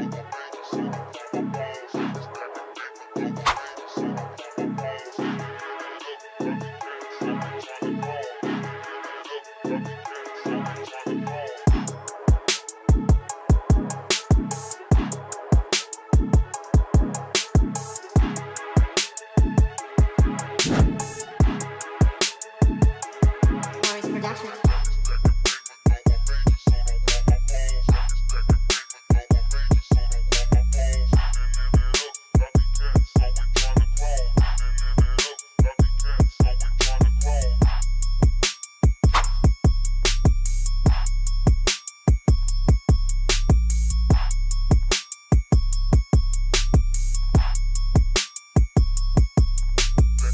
Thank you.